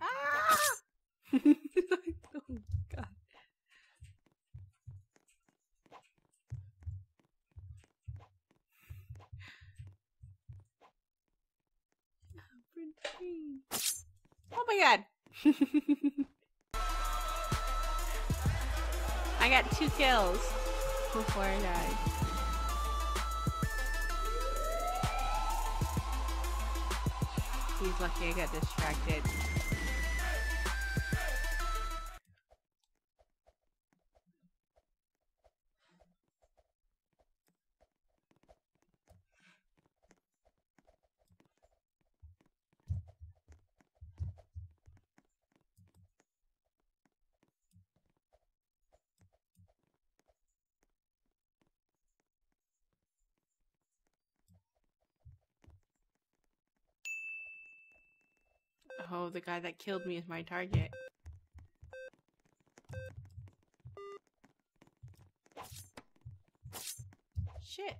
Ah! oh god. Oh my god. I got two kills before I died. He's lucky I got distracted. Oh, the guy that killed me is my target. Shit.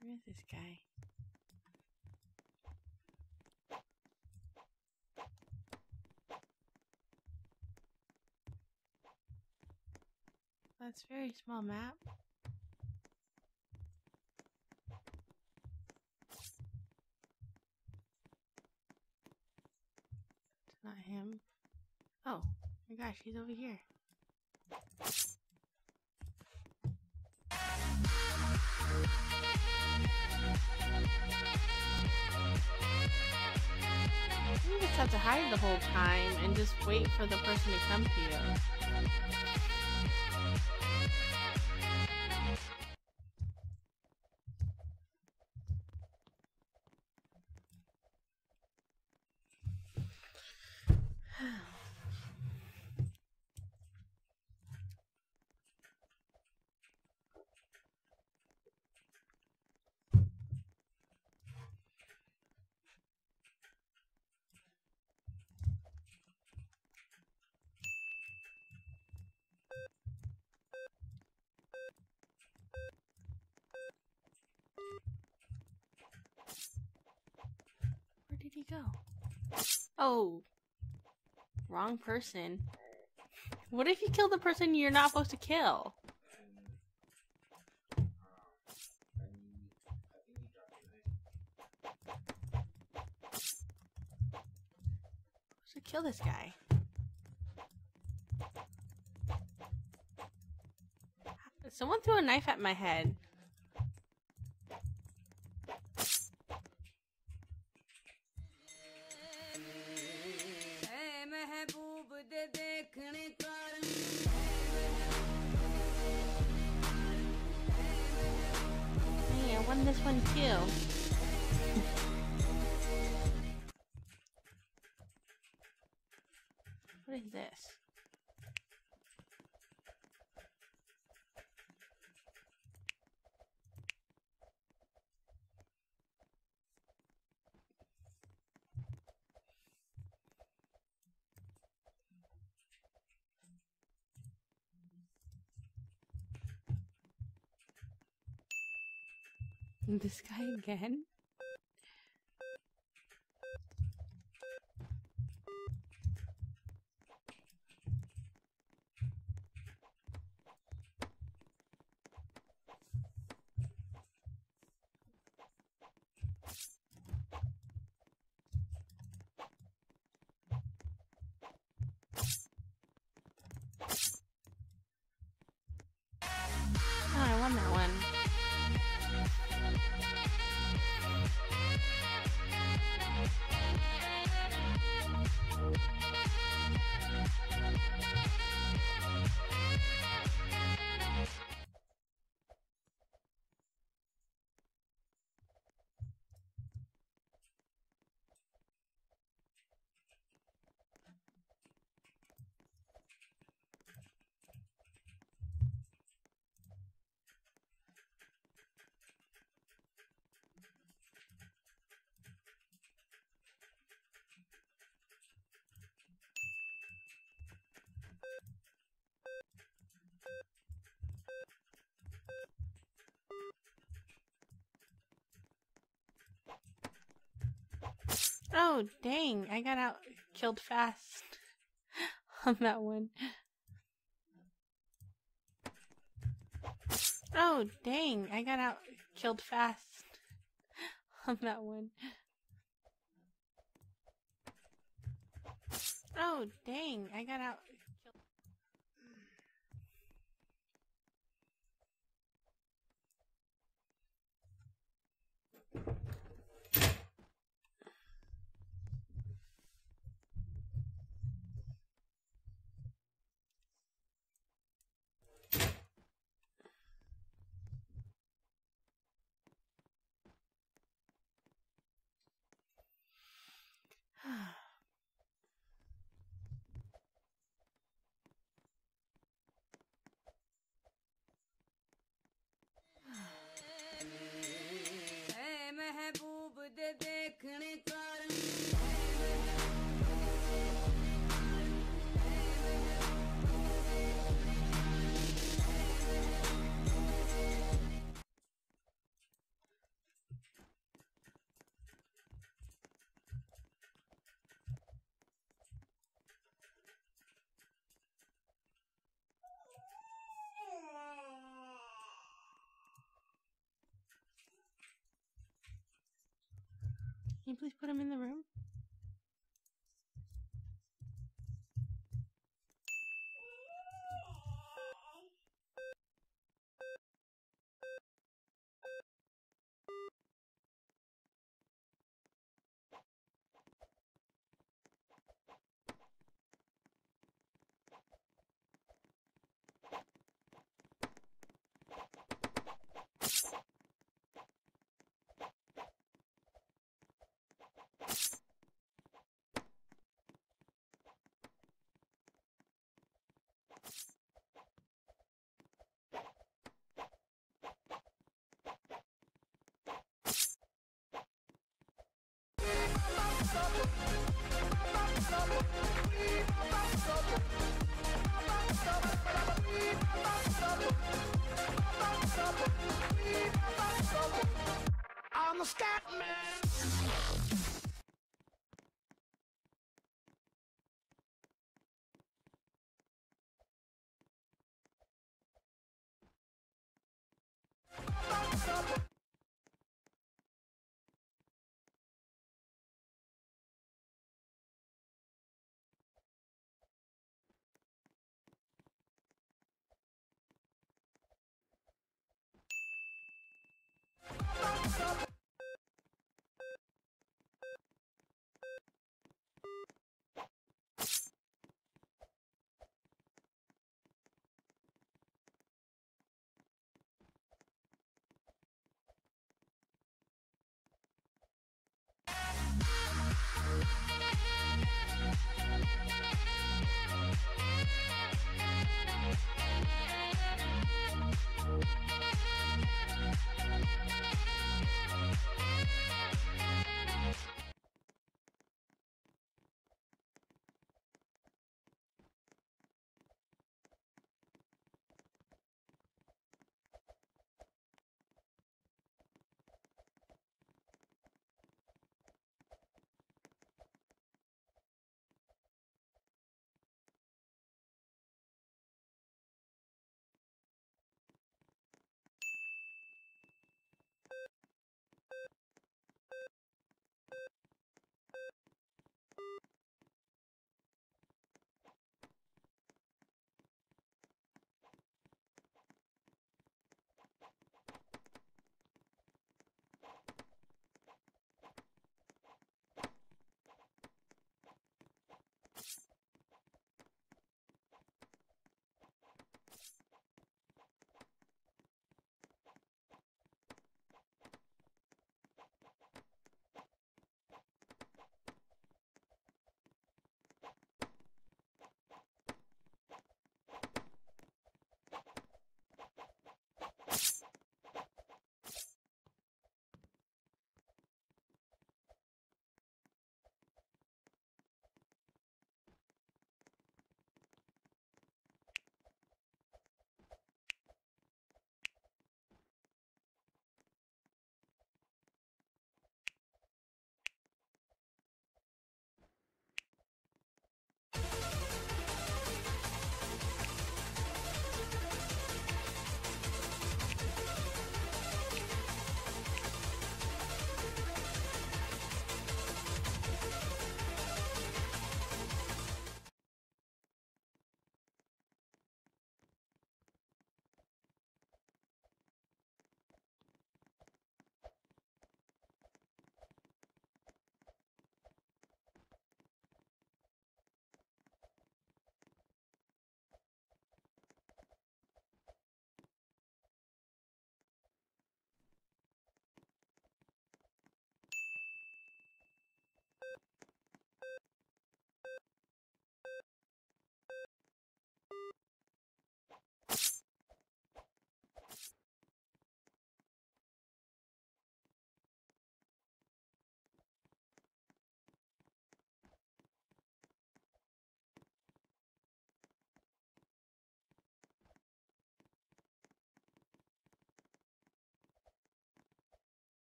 Where is this guy? That's a very small map. It's not him. Oh, my gosh, he's over here. You just have to hide the whole time and just wait for the person to come to you. He go? Oh, wrong person. What if you kill the person you're not supposed to kill? Kill this guy. Someone threw a knife at my head. Is this? This guy again? Oh, dang. I got out killed fast on that one. Oh, dang. I got out killed fast on that one. Oh, dang. I got out Can you please put him in the room? I'm man.